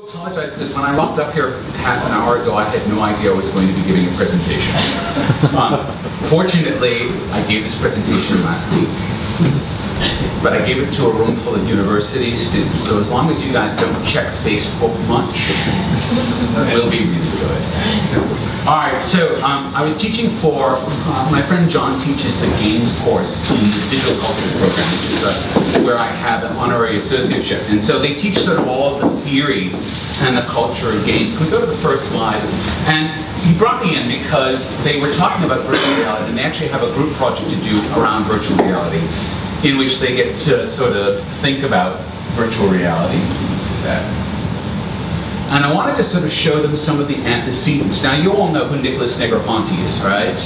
I apologize because when I walked up here half an hour ago, I had no idea I was going to be giving a presentation. um, fortunately, I gave this presentation last week, but I gave it to a room full of university students. So as long as you guys don't check Facebook much, we'll be really good. All right, so um, I was teaching for, uh, my friend John teaches the games course in the digital cultures program, which is uh, where I have an honorary associateship. And so they teach sort of all of the theory and the culture of games. Can we go to the first slide? And he brought me in because they were talking about virtual reality, and they actually have a group project to do around virtual reality, in which they get to sort of think about virtual reality. And I wanted to sort of show them some of the antecedents. Now, you all know who Nicholas Negroponte is, right?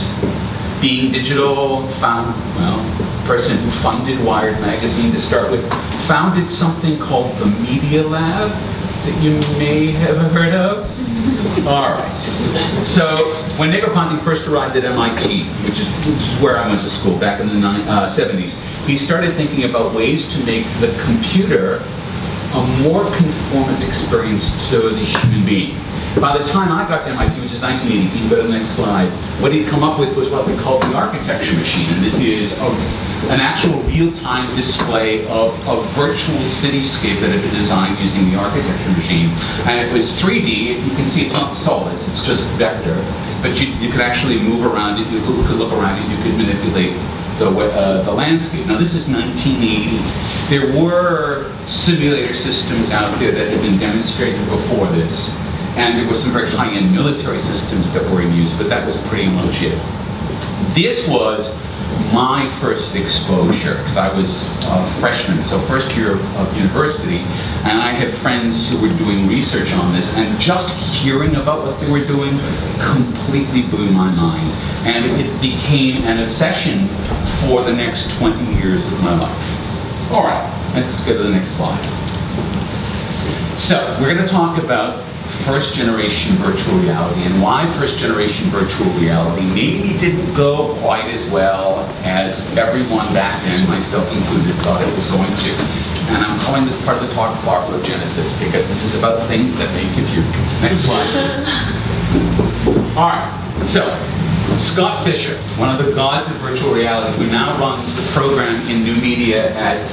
Being digital, found, well, person who funded Wired Magazine to start with, founded something called the Media Lab that you may have heard of. All right. So when Negroponte first arrived at MIT, which is, which is where I went to school back in the uh, 70s, he started thinking about ways to make the computer a more conformant experience to the human being. By the time I got to MIT, which is 1980, can you go to the next slide, what he'd come up with was what we call the architecture machine. And this is a, an actual real-time display of a virtual cityscape that had been designed using the architecture machine. And it was 3D, you can see it's not solids, it's just vector. But you, you could actually move around it, you could look around it, you could manipulate the, uh, the landscape. Now this is 1980. There were simulator systems out there that had been demonstrated before this, and there were some very high-end military systems that were in use, but that was pretty much it. This was my first exposure, because I was a freshman, so first year of, university, and I had friends who were doing research on this, and just hearing about what they were doing completely blew my mind. And it became an obsession for the next 20 years of my life. All right, let's go to the next slide. So, we're going to talk about first generation virtual reality and why first generation virtual reality maybe didn't go quite as well as everyone back then, myself included, thought it was going to. And I'm calling this part of the talk Genesis because this is about things that make compute. Next slide, please. All right, so Scott Fisher, one of the gods of virtual reality, who now runs the program in new media at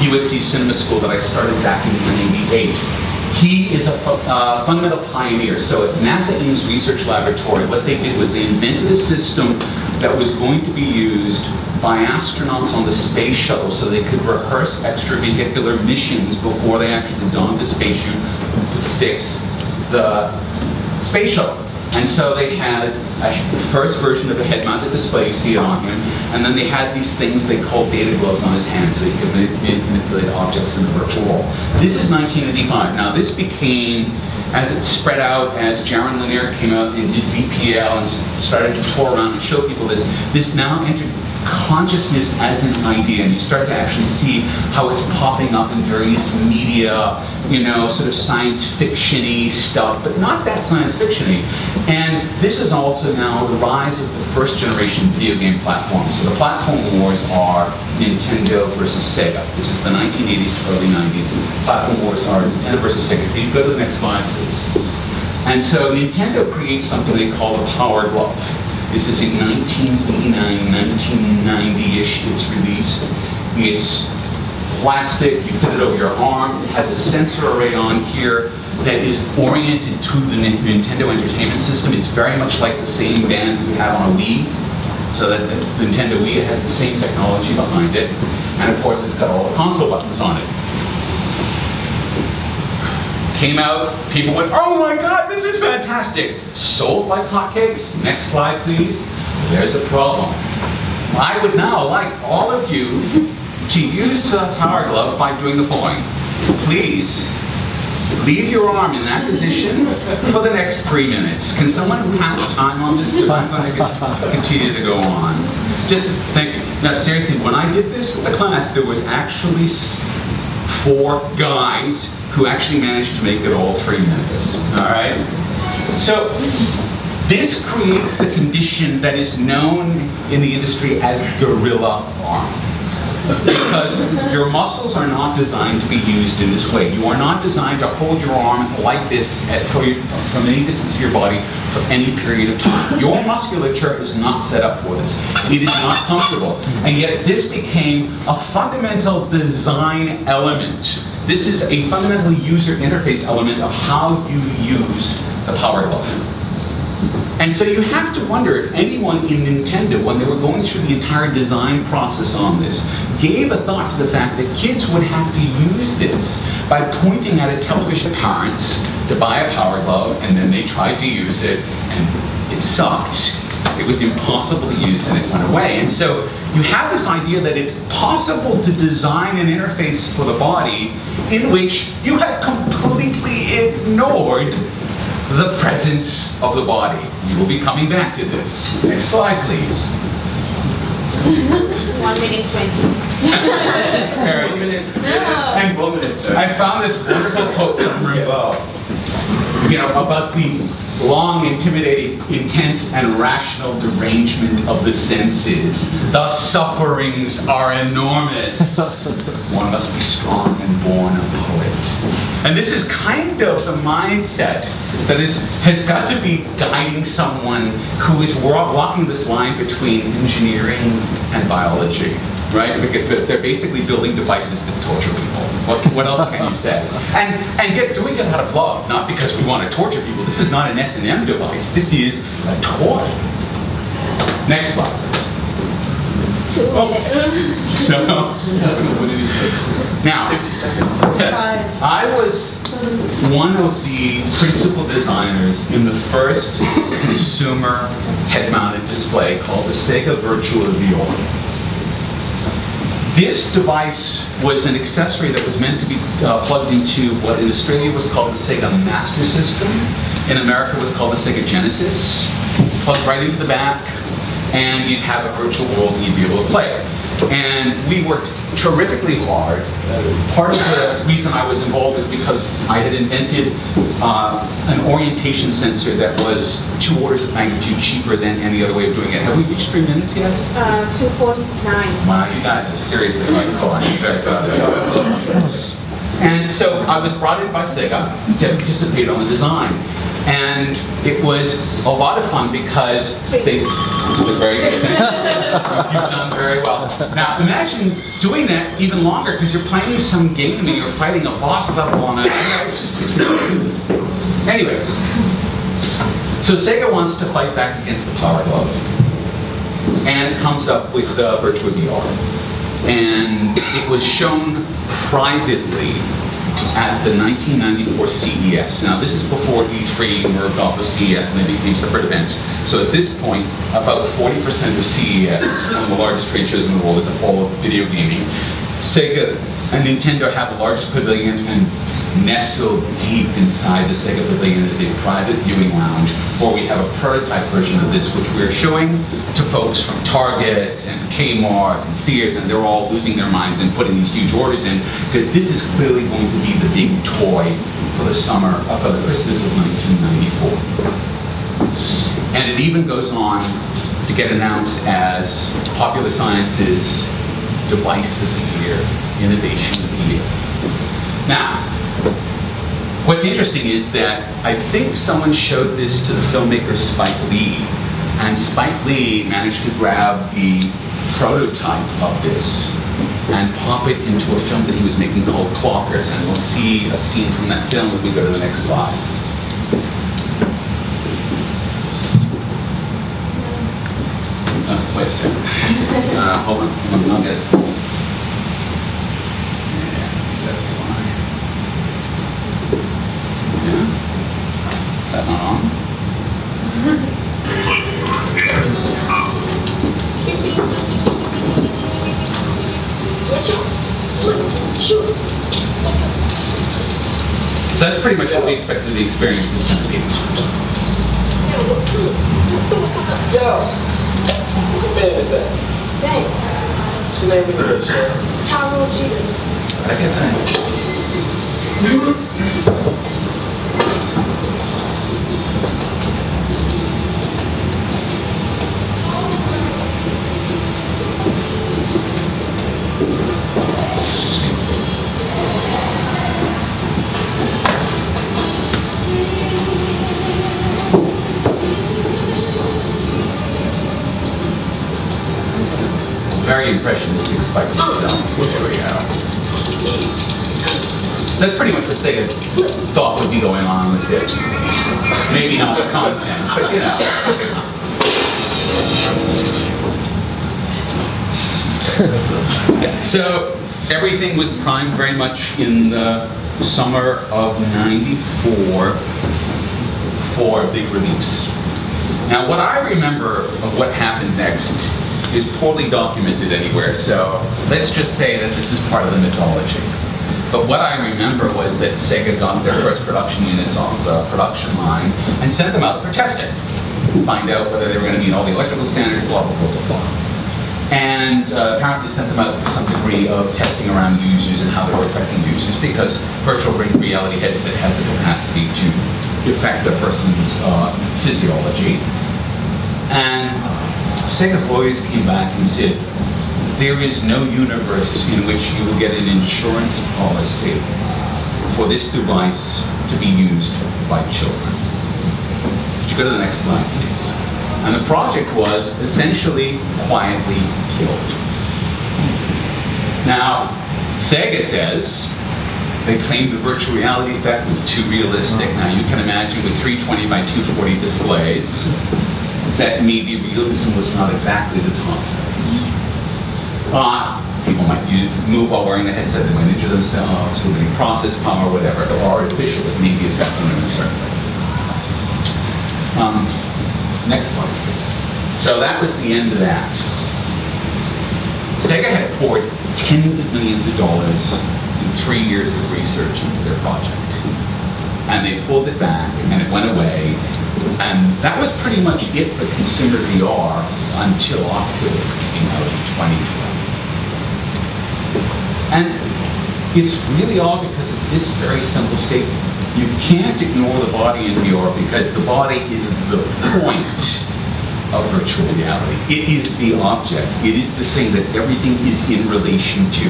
USC Cinema School that I started back in 1988 he is a uh, fundamental pioneer. So at NASA Ames Research Laboratory, what they did was they invented a system that was going to be used by astronauts on the space shuttle so they could rehearse extravehicular missions before they actually donned the spacesuit to fix the space shuttle. And so they had a, the first version of a head-mounted display, you see it on him, and then they had these things they called data gloves on his hands so he could manipulate objects in the virtual world. This is 1985. Now this became, as it spread out, as Jaron Lanier came out and did VPL and started to tour around and show people this, this now entered consciousness as an idea, and you start to actually see how it's popping up in various media, you know, sort of science fiction-y stuff, but not that science fiction-y. And this is also now the rise of the first generation video game platforms. So the platform wars are Nintendo versus Sega. This is the 1980s to early 90s. Platform wars are Nintendo versus Sega. Can you go to the next slide, please? And so Nintendo creates something they call the Power Glove. This is in 1989, 1990-ish it's released. It's plastic, you fit it over your arm, it has a sensor array on here that is oriented to the Nintendo Entertainment System. It's very much like the same band we have on a Wii. So that the Nintendo Wii, has the same technology behind it. And of course, it's got all the console buttons on it came out, people went, oh my God, this is fantastic. Sold like hotcakes. Next slide, please. There's a problem. I would now like all of you to use the power glove by doing the following. Please leave your arm in that position for the next three minutes. Can someone count time on this? Continue to go on. Just think, no, seriously, when I did this with the class, there was actually four guys who actually managed to make it all three minutes. All right? So this creates the condition that is known in the industry as gorilla arm. because your muscles are not designed to be used in this way. You are not designed to hold your arm like this at, your, from any distance of your body for any period of time. Your musculature is not set up for this. It is not comfortable. And yet this became a fundamental design element. This is a fundamental user interface element of how you use the Power Glove. And so you have to wonder if anyone in Nintendo, when they were going through the entire design process on this, gave a thought to the fact that kids would have to use this by pointing at a television parents to buy a power glove, and then they tried to use it, and it sucked. It was impossible to use, and it went away. And so you have this idea that it's possible to design an interface for the body in which you have completely ignored the presence of the body. We will be coming back to this. Next slide, please. One minute twenty. Harry, One minute. No. And One minute. I found this wonderful quote from Rimbaud, you know, about the long, intimidating, intense, and rational derangement of the senses. The sufferings are enormous. One must be strong and born a poet. And this is kind of the mindset that is, has got to be guiding someone who is walking this line between engineering and biology, right? Because they're, they're basically building devices that torture people. What, what else can you say? And, and yet doing it out of love, not because we want to torture people. This is not an S&M device. This is a toy. Next slide, please. Two Oh. minutes. So, What did he take? now, 50 seconds. I was one of the principal designers in the first consumer head-mounted display called the Sega Virtua Viola. This device was an accessory that was meant to be uh, plugged into what in Australia was called the Sega Master System, in America was called the Sega Genesis. Plugged right into the back, and you'd have a virtual world and you'd be able to play it. And we worked terrifically hard. Uh, part of the reason I was involved is because I had invented uh, an orientation sensor that was two orders of magnitude cheaper than any other way of doing it. Have we reached three minutes yet? Uh, two forty-nine. Wow, you guys are seriously very proud. And so I was brought in by Sega to participate on the design. And it was a lot of fun because they, very good. You've done very well. Now imagine doing that even longer because you're playing some game and you're fighting a boss level on it. it's just, it's ridiculous. Anyway, so Sega wants to fight back against the Power Glove and it comes up with the Virtua VR. And it was shown privately at the 1994 CES. Now, this is before E3 merged off of CES and they became separate events. So at this point, about 40% of CES, one of the largest trade shows in the world, is all of video gaming. Sega and Nintendo have the largest pavilion and nestled deep inside the Sega Pavilion is a private viewing lounge where we have a prototype version of this which we're showing to folks from Target and Kmart and Sears and they're all losing their minds and putting these huge orders in because this is clearly going to be the big toy for the summer, uh, for the Christmas of 1994. And it even goes on to get announced as Popular Science's Device of the Year, Innovation of the Year. Now, what's interesting is that I think someone showed this to the filmmaker Spike Lee, and Spike Lee managed to grab the prototype of this and pop it into a film that he was making called Clockers, and we'll see a scene from that film when we go to the next slide. Uh, wait a second. Uh, hold on, I'm not good. That not on? So that's pretty much what we expected the experience was going to be. Yo, what man is that? Thanks. What's your name again, sir? I guess I. very impressionistic spike film area. That's pretty much what Sega thought would be going on with it. Maybe not the content, but you know. so everything was primed very much in the summer of 94 for a big release. Now what I remember of what happened next is poorly documented anywhere, so let's just say that this is part of the mythology. But what I remember was that Sega got their first production units off the production line and sent them out for testing. Find out whether they were going to meet all the electrical standards, blah, blah, blah, blah, blah and uh, apparently sent them out for some degree of testing around users and how they were affecting users because virtual reality headset has the capacity to affect a person's uh, physiology. And Sega's lawyers came back and said, there is no universe in which you will get an insurance policy for this device to be used by children. Could you go to the next slide, please? And the project was essentially quietly killed. Now, Sega says they claimed the virtual reality effect was too realistic. Now you can imagine with 320 by 240 displays that maybe realism was not exactly the top. Uh, people might use, move while wearing a headset, they might injure themselves, limiting process power, whatever. The artificial it may be affecting them in certain ways. Um, Next slide, please. So that was the end of that. Sega had poured tens of millions of dollars in three years of research into their project. And they pulled it back, and it went away. And that was pretty much it for consumer VR until Oculus came out in 2012. And it's really all because of this very simple statement. You can't ignore the body in VR because the body is the point of virtual reality. It is the object. It is the thing that everything is in relation to.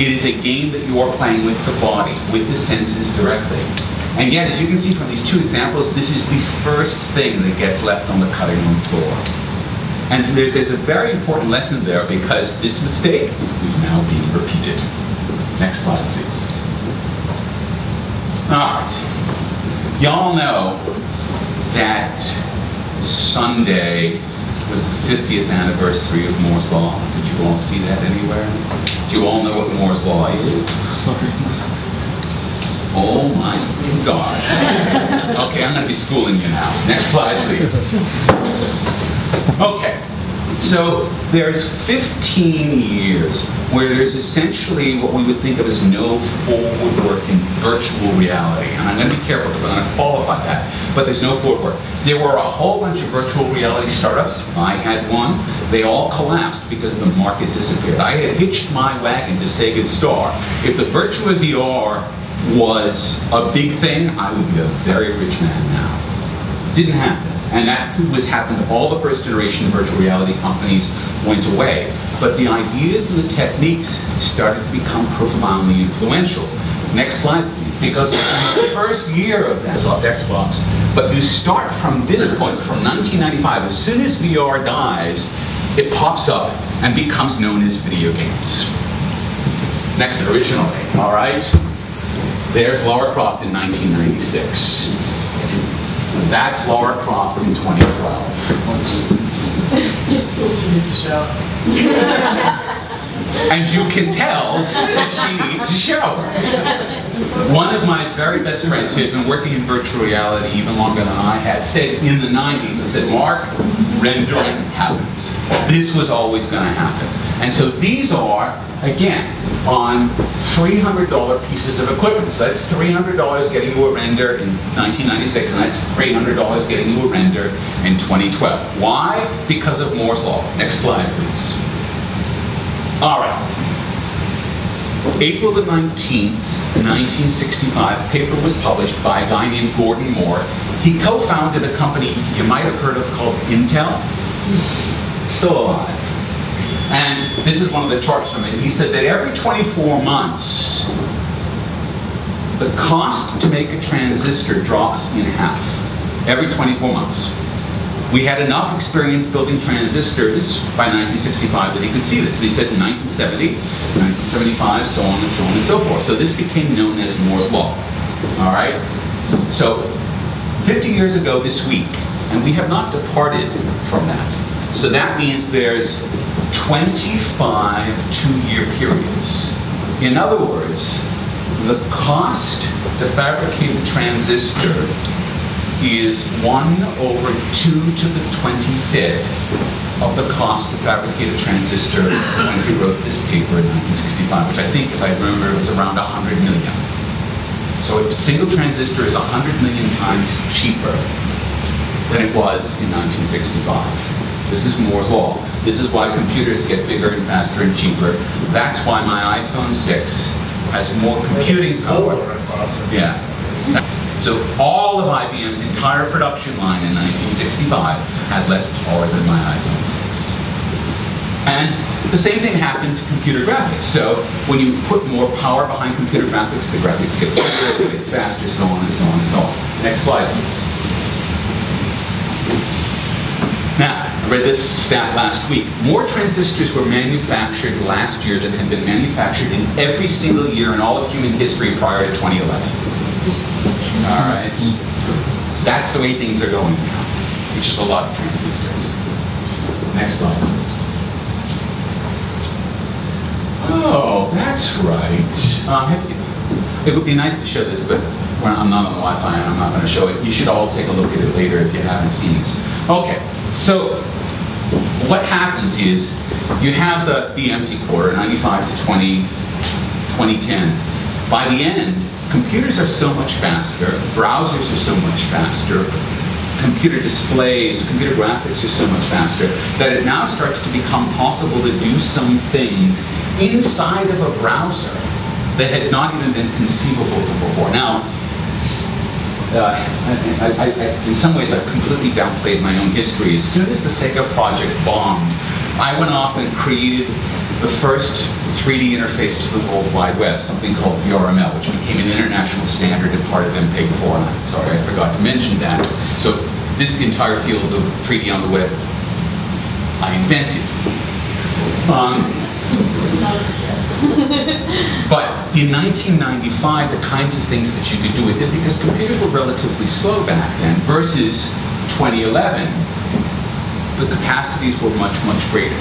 It is a game that you are playing with the body, with the senses directly. And yet, as you can see from these two examples, this is the first thing that gets left on the cutting room floor. And so there, there's a very important lesson there because this mistake is now being repeated. Next slide, please. All right. Y'all know that Sunday was the 50th anniversary of Moore's Law. Did you all see that anywhere? Do you all know what Moore's Law is? Oh my God. Okay, I'm going to be schooling you now. Next slide, please. Okay. So there's 15 years where there's essentially what we would think of as no forward work in virtual reality. And I'm going to be careful because I'm going to qualify that, but there's no forward work. There were a whole bunch of virtual reality startups. I had one. They all collapsed because the market disappeared. I had hitched my wagon to Sega's Star. If the virtual VR was a big thing, I would be a very rich man now. Didn't happen. And that was happened, all the first generation virtual reality companies went away. But the ideas and the techniques started to become profoundly influential. Next slide, please. Because the first year of that Microsoft Xbox, but you start from this point, from 1995, as soon as VR dies, it pops up and becomes known as video games. Next, originally, all right? There's Lara Croft in 1996. That's Lara Croft in 2012. she needs a shower. and you can tell that she needs a shower. One of my very best friends who had been working in virtual reality even longer than I had said in the 90s, he said, Mark, rendering happens. This was always going to happen. And so these are, again, on $300 pieces of equipment. So that's $300 getting you a render in 1996, and that's $300 getting you a render in 2012. Why? Because of Moore's Law. Next slide, please. All right. April the 19th, 1965, a paper was published by a guy named Gordon Moore. He co-founded a company you might have heard of called Intel. Still alive. And this is one of the charts from it. He said that every 24 months, the cost to make a transistor drops in half. Every 24 months. We had enough experience building transistors by 1965 that he could see this. And he said in 1970, 1975, so on and so on and so forth. So this became known as Moore's Law. All right? So 50 years ago this week, and we have not departed from that. So that means there's 25 two-year periods. In other words, the cost to fabricate a transistor is 1 over 2 to the 25th of the cost to fabricate a transistor when he wrote this paper in 1965, which I think, if I remember, was around 100 million. So a single transistor is 100 million times cheaper than it was in 1965. This is Moore's Law. This is why computers get bigger and faster and cheaper. That's why my iPhone 6 has more computing power. Yeah. So all of IBM's entire production line in 1965 had less power than my iPhone 6. And the same thing happened to computer graphics. So when you put more power behind computer graphics, the graphics get bigger, get faster, so on and so on and so on. Next slide, please. Now, read this stat last week. More transistors were manufactured last year than had been manufactured in every single year in all of human history prior to 2011. All right? That's the way things are going now. It's just a lot of transistors. Next slide, please. Oh, that's right. Uh, it would be nice to show this, but I'm not on Wi-Fi and I'm not going to show it. You should all take a look at it later if you haven't seen this. Okay, so what happens is you have the, the empty quarter, 95 to 20, 2010. By the end, computers are so much faster, browsers are so much faster, computer displays, computer graphics are so much faster, that it now starts to become possible to do some things inside of a browser that had not even been conceivable before. Now, uh, I, I, in some ways I've completely downplayed my own history. As soon as the Sega project bombed, I went off and created the first 3D interface to the World Wide Web, something called VRML, which became an international standard and part of MPEG-4. I'm sorry, I forgot to mention that. So this entire field of 3D on the web, I invented. Um, but in 1995, the kinds of things that you could do with it, because computers were relatively slow back then, versus 2011, the capacities were much, much greater.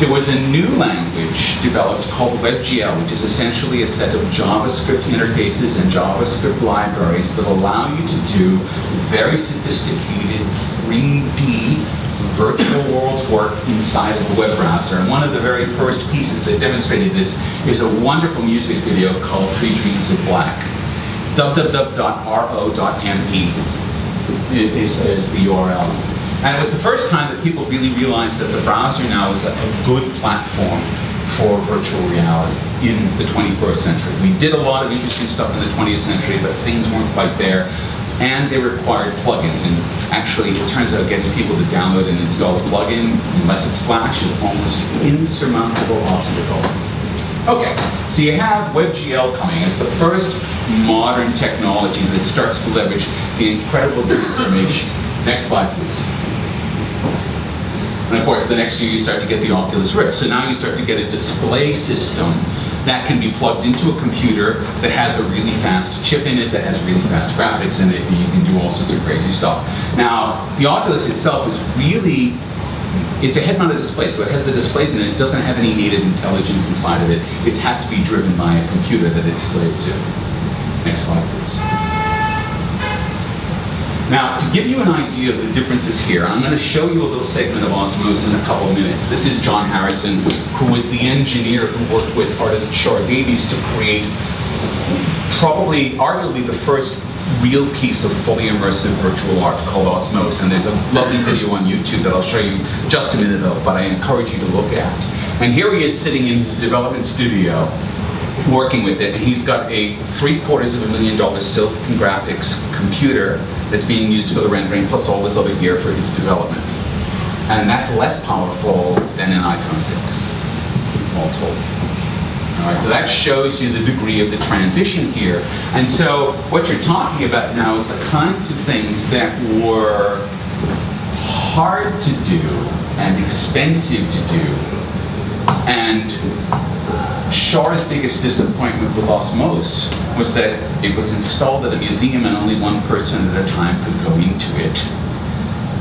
There was a new language developed called WebGL, which is essentially a set of JavaScript interfaces and JavaScript libraries that allow you to do very sophisticated 3D virtual worlds work inside of a web browser. And one of the very first pieces that demonstrated this is a wonderful music video called Three Dreams of Black. www.ro.me is, is the URL. And it was the first time that people really realized that the browser now is a, a good platform for virtual reality in the 21st century. We did a lot of interesting stuff in the 20th century, but things weren't quite there and they required plugins. And actually, it turns out getting people to download and install a plugin, unless it's Flash, is almost an insurmountable obstacle. Okay, so you have WebGL coming as the first modern technology that starts to leverage the incredible transformation. Next slide, please. And of course, the next year you start to get the Oculus Rift. So now you start to get a display system that can be plugged into a computer that has a really fast chip in it, that has really fast graphics in it, and you can do all sorts of crazy stuff. Now, the Oculus itself is really it's a head-mounted display, so it has the displays in it. It doesn't have any native intelligence inside of it. It has to be driven by a computer that it's slave to. Next slide, please. Now, to give you an idea of the differences here, I'm going to show you a little segment of Osmose in a couple of minutes. This is John Harrison, who was the engineer who worked with artist Char Davies to create probably, arguably, the first real piece of fully immersive virtual art called Osmose, And there's a lovely video on YouTube that I'll show you just a minute of, but I encourage you to look at. And here he is sitting in his development studio working with it. And he's got a three quarters of a million dollar Silicon Graphics computer that's being used for the rendering, plus all this other gear for his development. And that's less powerful than an iPhone 6, all told. All right, so that shows you the degree of the transition here. And so what you're talking about now is the kinds of things that were hard to do and expensive to do. And Char's biggest disappointment with Osmose was that it was installed at a museum and only one person at a time could go into it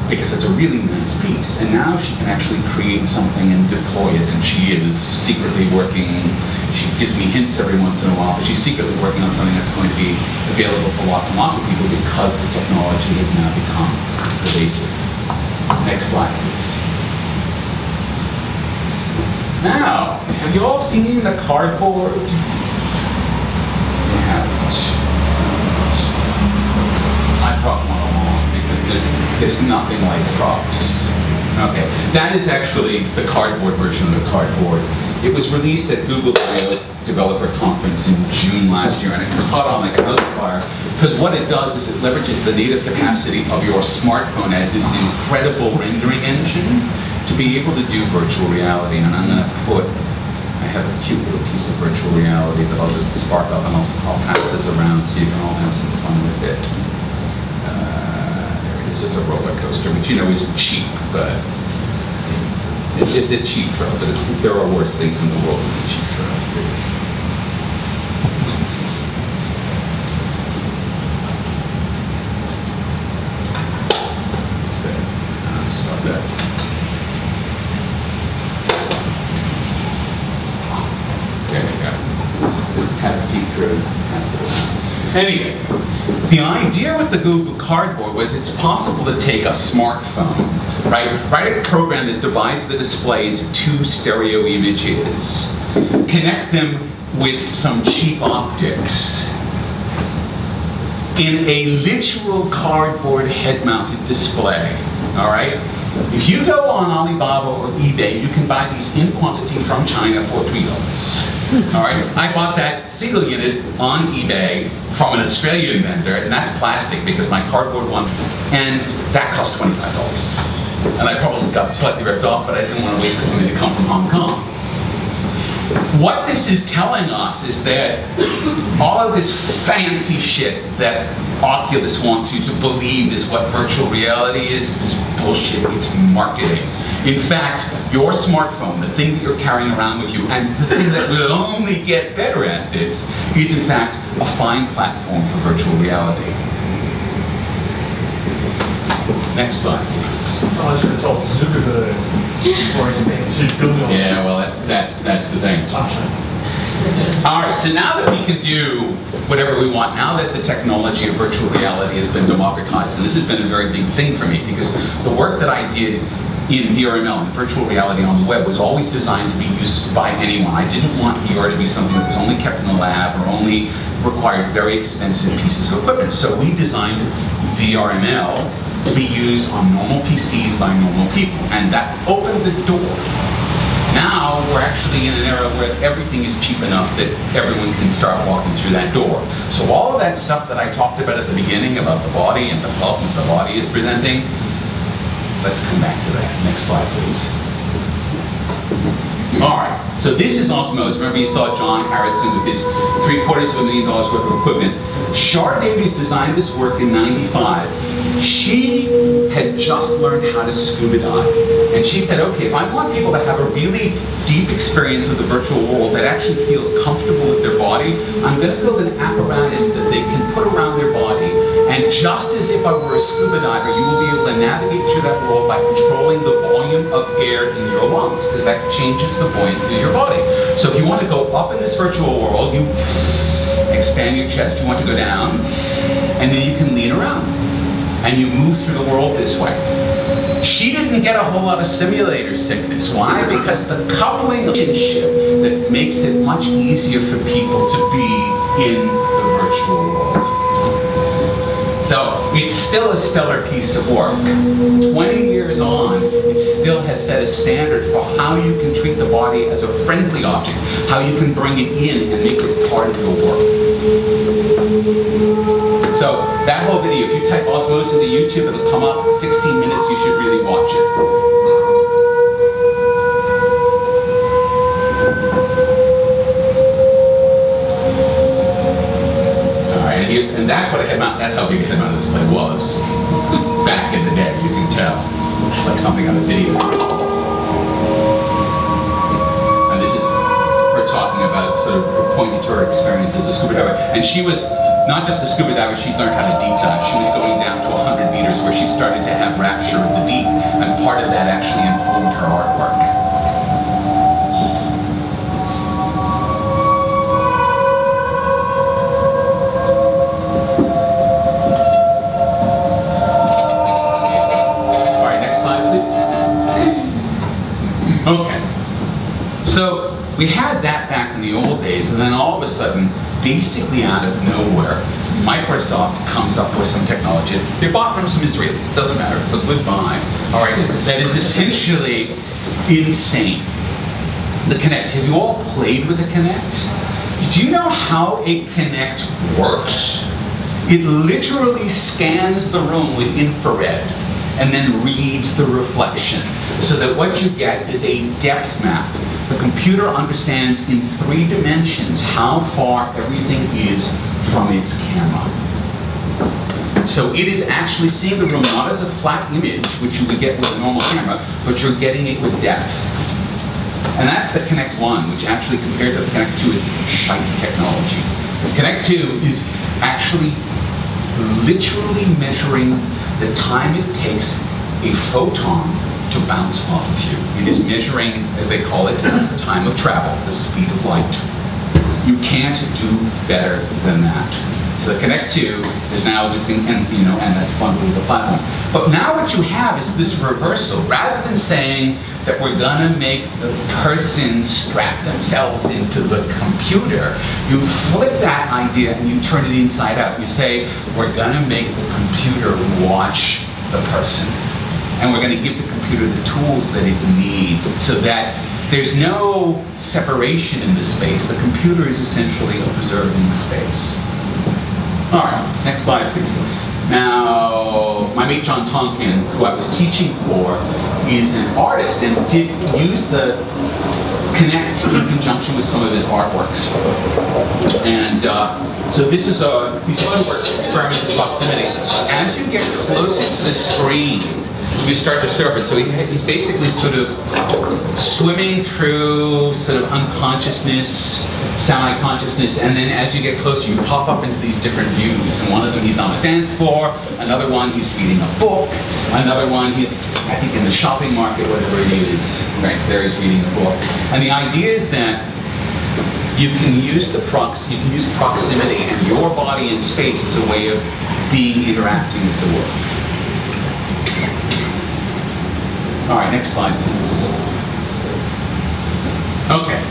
because it's a really nice piece. And now she can actually create something and deploy it, and she is secretly working. She gives me hints every once in a while, but she's secretly working on something that's going to be available to lots and lots of people because the technology has now become pervasive. Next slide, please. Now, have you all seen the cardboard? You haven't. I brought one along because there's, there's nothing like props. Okay, that is actually the cardboard version of the cardboard. It was released at Google's Developer Conference in June last year, and it caught on like a house fire because what it does is it leverages the native capacity of your smartphone as this incredible rendering engine to be able to do virtual reality. And I'm going to put, I have a cute little piece of virtual reality that I'll just spark up and I'll, I'll pass this around so you can all have some fun with it. Uh, there it is, it's a roller coaster, which you know is cheap, but it's, it's a cheap thrill, but there are worse things in the world than a cheap thrill. Stop that. There we go. Just kind of keep through, pass it around. Anyway, the idea with the Google Cardboard was it's possible to take a smartphone, right? Write a program that divides the display into two stereo images, connect them with some cheap optics, in a literal cardboard head-mounted display, all right? If you go on Alibaba or eBay, you can buy these in quantity from China for $3. All right, I bought that single unit on eBay from an Australian vendor, and that's plastic because my cardboard one, and that cost $25. And I probably got slightly ripped off, but I didn't want to wait for something to come from Hong Kong. What this is telling us is that all of this fancy shit that Oculus wants you to believe is what virtual reality is, is bullshit. It's marketing. In fact, your smartphone, the thing that you're carrying around with you, and the thing that will only get better at this, is in fact a fine platform for virtual reality. Next slide, please. Someone's going to tell Zuckerberg before he's paying two billion. Yeah, well, that's that's that's the thing. All right, so now that we can do whatever we want, now that the technology of virtual reality has been democratized, and this has been a very big thing for me because the work that I did in VRML and virtual reality on the web was always designed to be used by anyone. I didn't want VR to be something that was only kept in the lab or only required very expensive pieces of equipment. So we designed VRML to be used on normal PCs by normal people, and that opened the door now we're actually in an era where everything is cheap enough that everyone can start walking through that door. So all of that stuff that I talked about at the beginning about the body and the problems the body is presenting, let's come back to that. Next slide, please. All right, so this is Osmose. Remember you saw John Harrison with his three quarters of a million dollars worth of equipment. Char Davies designed this work in 95. She had just learned how to scuba dive. And she said, okay, if I want people to have a really deep experience of the virtual world that actually feels comfortable with their body, I'm gonna build an apparatus that they can put around their body. And just as if I were a scuba diver, you will be able to navigate through that world by controlling the volume of air in your lungs, because that changes the buoyancy your body. So if you want to go up in this virtual world, you expand your chest, you want to go down, and then you can lean around. And you move through the world this way. She didn't get a whole lot of simulator sickness. Why? Because the coupling relationship that makes it much easier for people to be in the virtual world. So it's still a stellar piece of work. 20 years on, it still has set a standard for how you can treat the body as a friendly object, how you can bring it in and make it part of your work. So that whole video, if you type osmosis into YouTube, it'll come up. 16 minutes, you should really watch it. And that's what a head mount. That's how big a head mount display was back in the day. You can tell. It's like something on a video. And this is her talking about sort of her pointing to her experience as a scuba diver. And she was not just a scuba diver, she learned how to deep dive. She was going down to 100 meters where she started to have rapture of the deep. And part of that actually informed her artwork. All right, next slide, please. Okay. So we had that back in the old days, and then all of a sudden, basically out of nowhere, Microsoft comes up with some technology. They bought from some Israelis, doesn't matter, it's a good buy. All right, that is essentially insane. The Kinect. Have you all played with the Kinect? Do you know how a Kinect works? It literally scans the room with infrared and then reads the reflection so that what you get is a depth map. The computer understands in three dimensions how far everything is from its camera. So it is actually seeing the room not as a flat image, which you would get with a normal camera, but you're getting it with depth. And that's the Kinect 1, which actually compared to the Kinect 2 is shite technology. Kinect 2 is actually literally measuring the time it takes a photon to bounce off of you. It is measuring, as they call it, time of travel, the speed of light. You can't do better than that. So Kinect 2 is now using, and you know, and that's bundled with the platform. But now what you have is this reversal. Rather than saying that we're gonna make the person strap themselves into the computer, you flip that idea and you turn it inside out. You say, we're gonna make the computer watch the person. And we're gonna give the computer the tools that it needs so that there's no separation in the space. The computer is essentially observing the space. All right, next slide, please. Now, my mate John Tonkin, who I was teaching for, is an artist and did use the Kinect in conjunction with some of his artworks. And uh, so this is a, these two works, experiments with proximity. As you get closer to the screen, you start to surf it. So he, he's basically sort of swimming through sort of unconsciousness, semi-consciousness, and then as you get closer, you pop up into these different views. And one of them, he's on a dance floor. Another one, he's reading a book. Another one, he's, I think, in the shopping market, whatever it is. Right there, he's reading a book. And the idea is that you can use the prox, you can use proximity and your body in space as a way of being interacting with the work. All right, next slide, please. Okay,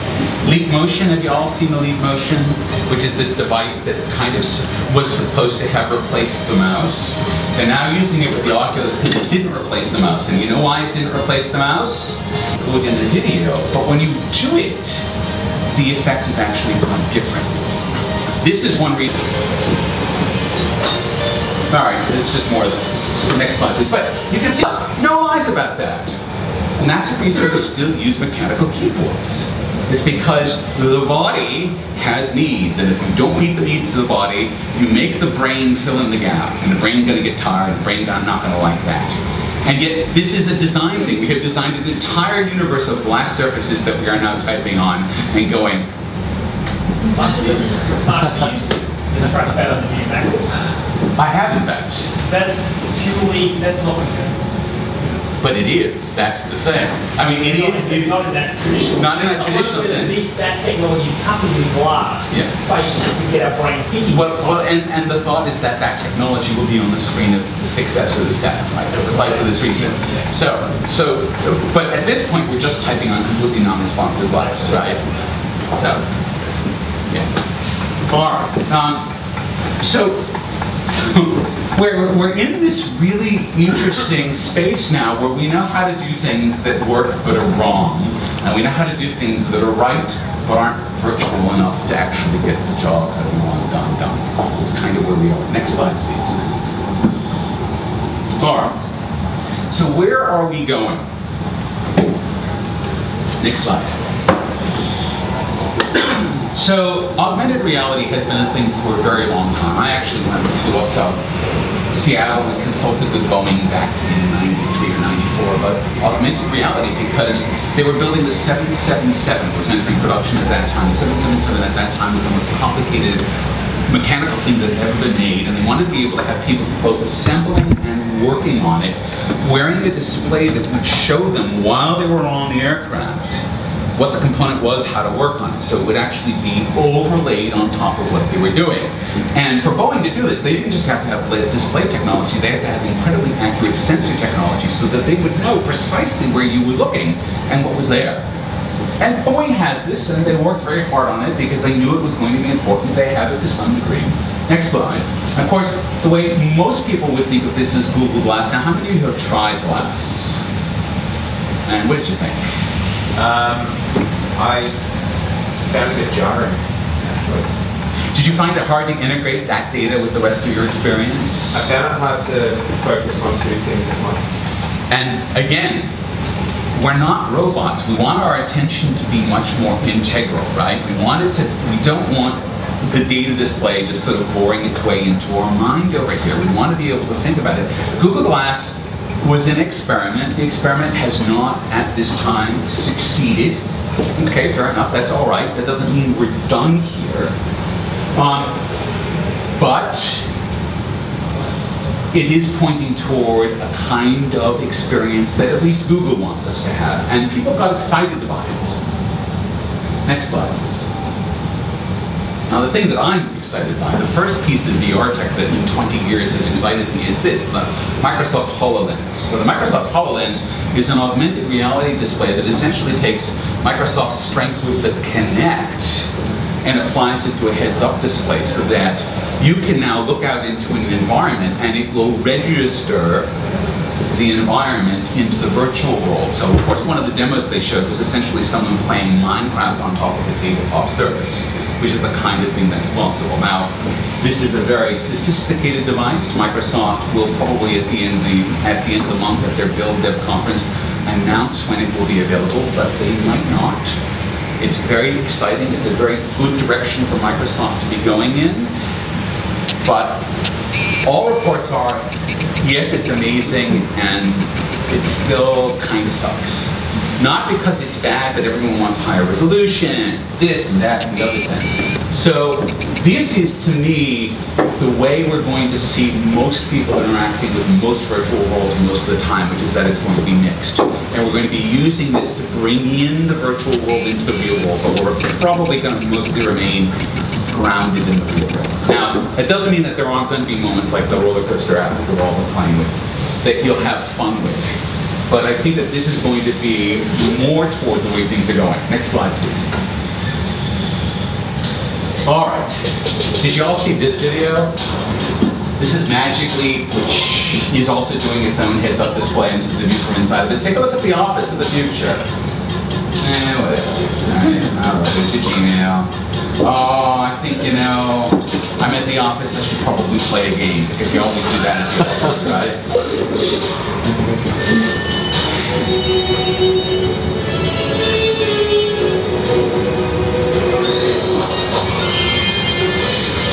Leap Motion. Have you all seen the Leap Motion? Which is this device that's kind of was supposed to have replaced the mouse. They're now using it with the Oculus because it didn't replace the mouse. And you know why it didn't replace the mouse? Look in the video. But when you do it, the effect is actually different. This is one reason. All right, it's just more of this. S- s- Next slide, please. But you can see no lies about that. And that's why we sort of still use mechanical keyboards. It's because the body has needs, and if you don't meet the needs of the body, you make the brain fill in the gap, and the brain gonna get tired, the brain not gonna like that. And yet, this is a design thing. We have designed an entire universe of glass surfaces that we are now typing on and going, Mark, you used the trackpad on the new MacBook. I have in fact. That's purely, that's not mechanical. But it is, that's the thing. I mean, it Not is, it- Not in that traditional. Not in that sense. Traditional sense. That technology coupled with glass, Yeah. to get our brain thinking. Well, well and, and the thought is that that technology will be on the screen of the 6S or the 7, right? For precisely this reason. So, so, but at this point, we're just typing on completely non-responsive letters, right? So, yeah. All right. Um, so, so we're, we're in this really interesting space now where we know how to do things that work but are wrong, and we know how to do things that are right but aren't virtual enough to actually get the job that we want done done. This is kind of where we are. Next slide, please. All right. So where are we going? Next slide. So augmented reality has been a thing for a very long time. I actually went and flew up to Seattle and consulted with Boeing back in 93 or 94 about augmented reality because they were building the 777 was entering production at that time. The 777 at that time was the most complicated mechanical thing that had ever been made and they wanted to be able to have people both assembling and working on it wearing a display that would show them while they were on the aircraft what the component was, how to work on it. So it would actually be overlaid on top of what they were doing. And for Boeing to do this, they didn't just have to have display technology, they had to have incredibly accurate sensor technology so that they would know precisely where you were looking and what was there. And Boeing has this, and they worked very hard on it because they knew it was going to be important. They have it to some degree. Next slide. Of course, the way most people would think of this is Google Glass. Now, how many of you have tried Glass? And what did you think? Um, I found it jarring. Did you find it hard to integrate that data with the rest of your experience? I found it hard to focus on two things at once. And again, we're not robots. We want our attention to be much more integral, right? We want it to, we don't want the data display just sort of boring its way into our mind over here. We want to be able to think about it. Google Glass was an experiment. The experiment has not, at this time, succeeded. Okay, fair enough, that's all right. That doesn't mean we're done here. Um, but it is pointing toward a kind of experience that at least Google wants us to have. And people got excited about it. Next slide, please. Now the thing that I'm excited by, the first piece of VR tech that in 20 years has excited me is this, the Microsoft HoloLens. So the Microsoft HoloLens is an augmented reality display that essentially takes Microsoft's strength with the Kinect and applies it to a heads-up display so that you can now look out into an environment and it will register the environment into the virtual world. So of course one of the demos they showed was essentially someone playing Minecraft on top of a tabletop surface, which is the kind of thing that's possible. Now, this is a very sophisticated device. Microsoft will probably at the end of the, at the, end of the month at their Build Dev conference announce when it will be available, but they might not. It's very exciting. It's a very good direction for Microsoft to be going in. But all reports are, yes, it's amazing, and it still kind of sucks. Not because it's bad, but everyone wants higher resolution, this and that and the other thing. So this is, to me, the way we're going to see most people interacting with most virtual worlds most of the time, which is that it's going to be mixed. And we're going to be using this to bring in the virtual world into the real world, but we're probably going to mostly remain grounded in the real world. Now, it doesn't mean that there aren't going to be moments like the roller coaster app that we're all playing with that you'll have fun with. But I think that this is going to be more toward the way things are going. Next slide, please. All right. Did you all see this video? This is Magic Leap, which is also doing its own heads-up display and the view from inside. But take a look at the office of the future. Eh, whatever. All right, your Gmail. Oh, I think, you know, I'm at the office, I should probably play a game, because you always do that at the office, right? So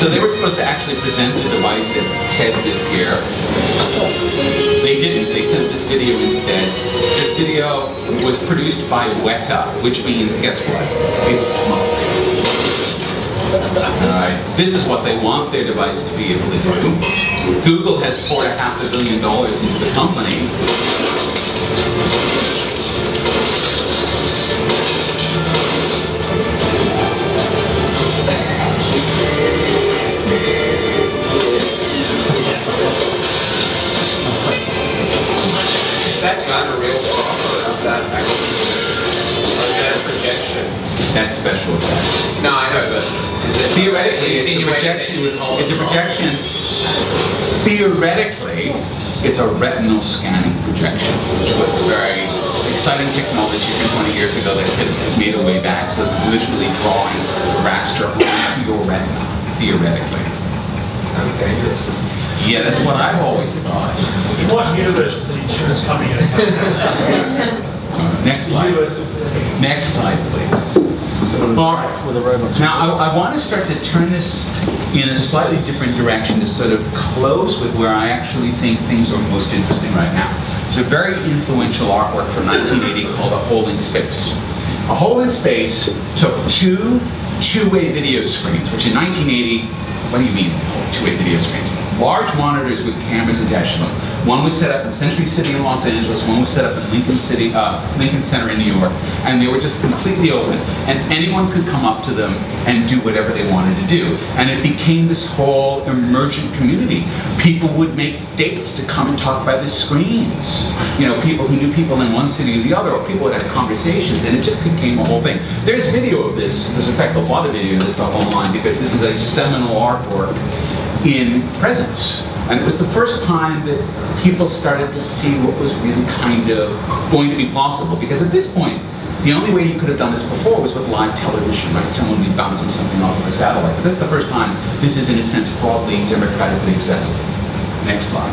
they were supposed to actually present the device at TED this year. They didn't. They sent this video instead. This video was produced by Weta, which means, guess what? It's smoke. Alright, this is what they want their device to be able to do. Google has poured a half a billion dollars into the company real song, or that actually, or is that a projection? That's special effects. No, I know, but is it Theoretically, it's a insinuating projection. you would hold It's a projection. Theoretically, it's a retinal scanning projection, which was very exciting technology from 20 years ago that's made a way back. So it's literally drawing raster onto your retina, theoretically. Sounds dangerous. Yeah, that's what I've always thought. You want Universe as an insurance company. Next slide. Is Next slide, please. All right. With a robot. Now, I, I want to start to turn this in a slightly different direction to sort of close with where I actually think things are most interesting right now. It's a very influential artwork from 1980 called A Hole in Space. A Hole in Space took two two-way video screens, which in 1980, what do you mean two-way video screens? Large monitors with cameras attached to them. One was set up in Century City in Los Angeles, one was set up in Lincoln City, uh, Lincoln Center in New York, and they were just completely open, and anyone could come up to them and do whatever they wanted to do. And it became this whole emergent community. People would make dates to come and talk by the screens. You know, people who knew people in one city or the other, or people that had conversations, and it just became a whole thing. There's video of this. There's in fact a lot of video of this up online because this is a seminal artwork in presence. And it was the first time that people started to see what was really kind of going to be possible. Because at this point, the only way you could have done this before was with live television, right? Someone would be bouncing something off of a satellite. But this is the first time this is, in a sense, broadly democratically accessible. Next slide.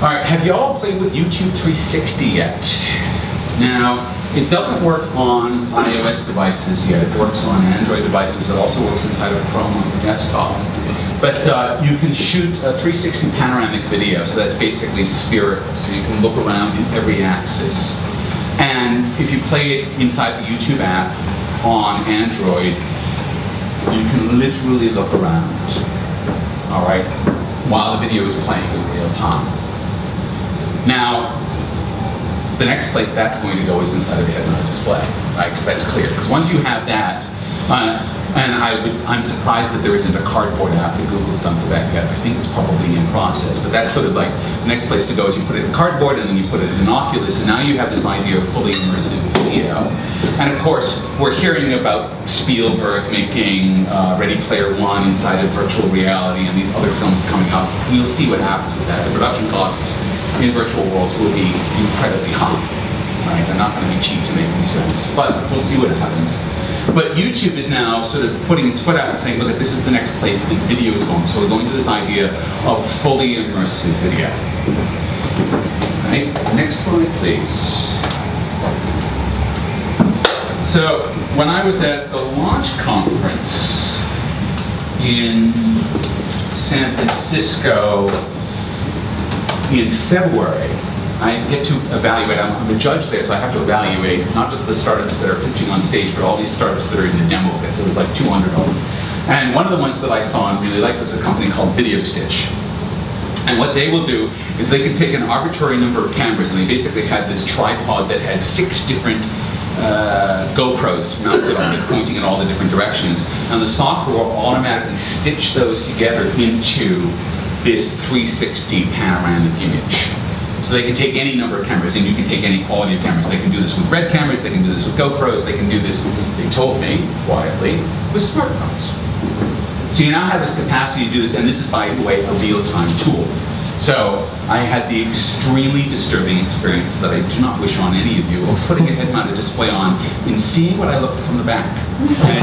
All right, have you all played with YouTube 360 yet? Now, it doesn't work on iOS devices yet. It works on Android devices. It also works inside of Chrome on the desktop. But uh, you can shoot a 360 panoramic video, so that's basically spherical, so you can look around in every axis. And if you play it inside the YouTube app on Android, you can literally look around, all right, while the video is playing in real time. Now, the next place that's going to go is inside of the head-mounted display, right? Because that's clear. Because once you have that, uh, and I would, I'm surprised that there isn't a cardboard app that Google's done for that yet. I think it's probably in process, but that's sort of like the next place to go is you put it in cardboard and then you put it in Oculus, and now you have this idea of fully immersive video. And of course, we're hearing about Spielberg making uh, Ready Player One inside of virtual reality and these other films coming up. We'll see what happens with that. The production costs in virtual worlds will be incredibly high. Right? They're not going to be cheap to make these films, but we'll see what happens. But YouTube is now sort of putting its foot out and saying, look, this is the next place that video is going. So we're going to this idea of fully immersive video. Right? Next slide, please. So when I was at the launch conference in San Francisco in February, I get to evaluate, I'm, I'm a judge there, so I have to evaluate not just the startups that are pitching on stage, but all these startups that are in the demo kit. So it was like 200 of them. And one of the ones that I saw and really liked was a company called VideoStitch. And what they will do is they can take an arbitrary number of cameras, and they basically had this tripod that had six different uh, GoPros mounted on it, pointing in all the different directions. And the software will automatically stitch those together into this 360 panoramic image. So they can take any number of cameras, and you can take any quality of cameras. They can do this with Red cameras, they can do this with GoPros, they can do this, they told me, quietly, with smartphones. So you now have this capacity to do this, and this is, by the way, a real-time tool. So I had the extremely disturbing experience that I do not wish on any of you of putting a head-mounted display on and seeing what I looked from the back. And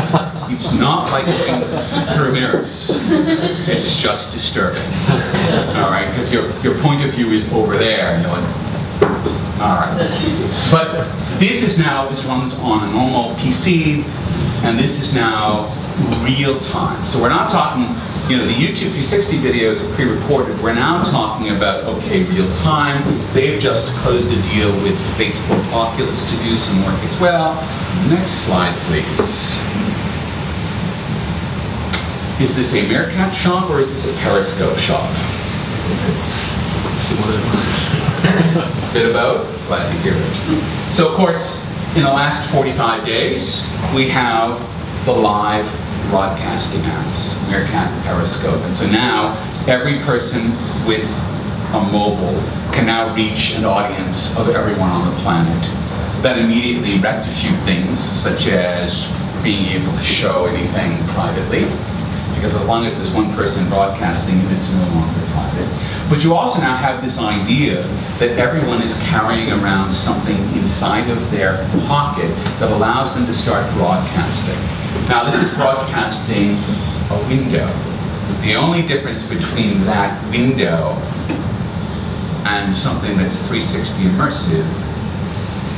it's, it's not like looking through mirrors. It's just disturbing. All right, because your, your point of view is over there, and you're like, all right. But this is now, this runs on a normal PC, and this is now real time. So we're not talking, you know, the YouTube 360 videos are pre-recorded. We're now talking about, okay, real time. They've just closed a deal with Facebook Oculus to do some work as well. Next slide, please. Is this a Meerkat shop or is this a Periscope shop? Bit both? Glad to hear it. So of course, in the last 45 days, we have the live broadcasting apps, Meerkat Periscope. And so now, every person with a mobile can now reach an audience of everyone on the planet. That immediately wrecked a few things, such as being able to show anything privately, because as long as there's one person broadcasting it's no longer private. But you also now have this idea that everyone is carrying around something inside of their pocket that allows them to start broadcasting. Now this is broadcasting a window. The only difference between that window and something that's 360 immersive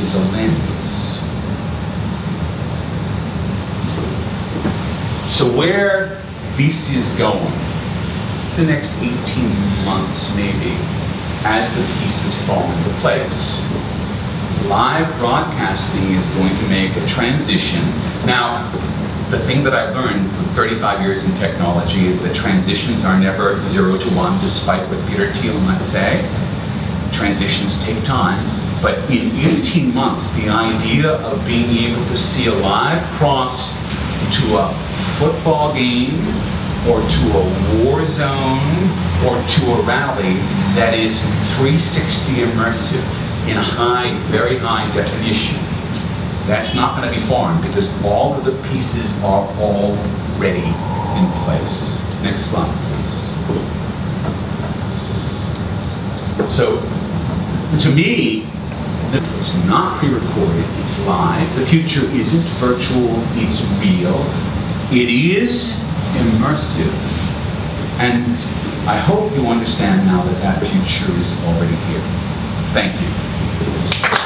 is a lens. So where VC is going, the next 18 months maybe, as the pieces fall into place. Live broadcasting is going to make a transition. Now, the thing that I've learned from 35 years in technology is that transitions are never zero to one, despite what Peter Thiel might say. Transitions take time. But in 18 months, the idea of being able to see a live cross to a football game or to a war zone or to a rally that is 360 immersive in a high, very high definition. That's not going to be foreign because all of the pieces are already in place. Next slide, please. So, to me, it's not pre-recorded, it's live. The future isn't virtual, it's real. It is immersive. And I hope you understand now that that future is already here. Thank you.